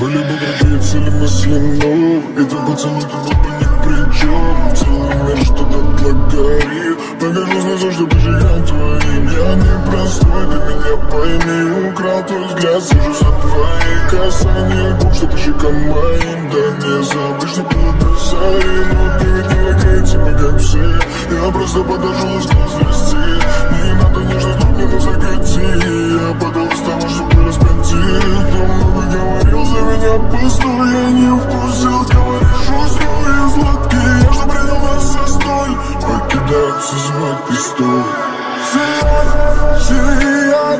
Были бы другие цели мысли, но Это пацаны тут бы ни при чем. Целый мир что-то горит Покажу снизу, чтобы живем твоим Я не простой, ты меня пойми. Украл твой взгляд, сижу за твои касания. Губ, что по щекам моим Да не забудь, что было до зари Но ты ведь не типа как все Я просто подошел и сказал Я пизду Я не вкусил, говоришь, усну и сладкий Я же принял нас за столь. Покидаю созвать пистоль Сияй, сияй,